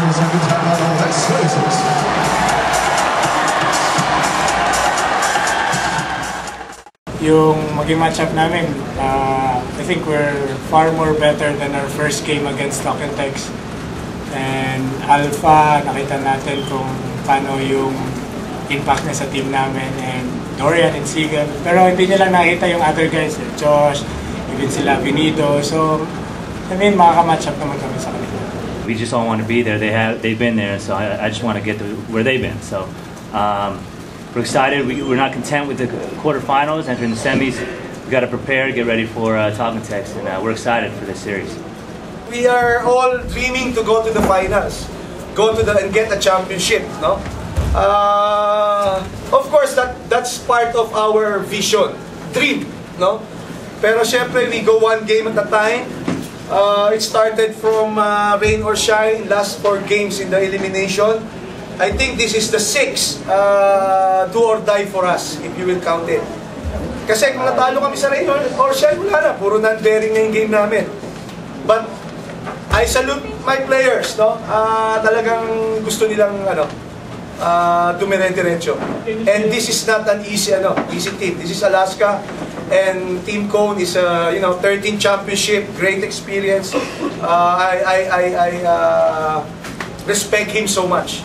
30 seconds timeout. Let's yung maging matchup namin, uh, I think we're far more better than our first game against Talk and. And Alpha, nakita natin kung paano yung impact niya sa team namin. And Dorian and Sigan. Pero hindi nila nakita yung other guys. Eh. Josh, even sila Benito. So, I mean, makaka-match up naman kami sa kanila. We just all want to be there. They have they've been there, so I, I just want to get to where they've been. So um, we're excited. We, we're not content with the quarterfinals, entering the semis. We got to prepare, get ready for uh, Talking Text, and uh, we're excited for this series. we are all dreaming to go to the finals, go to the and get a championship, no? Uh, of course, that that's part of our vision, dream, no? Pero syempre, we go one game at a time. Uh, it started from uh, rain or shine, last four games in the elimination. I think this is the sixth uh, do or die for us, if you will count it. Kasi kung natalo kami sa rain or, or shine, wala na. Puro non-bearing na yung game namin. But I salute my players, no? Ah, talagang gusto nilang ano, ah dumire-diretso. And this is not an easy ano, easy team. This is Alaska and Team Cone is a, you know, 13 championship, great experience. Uh, I I I I uh, respect him so much.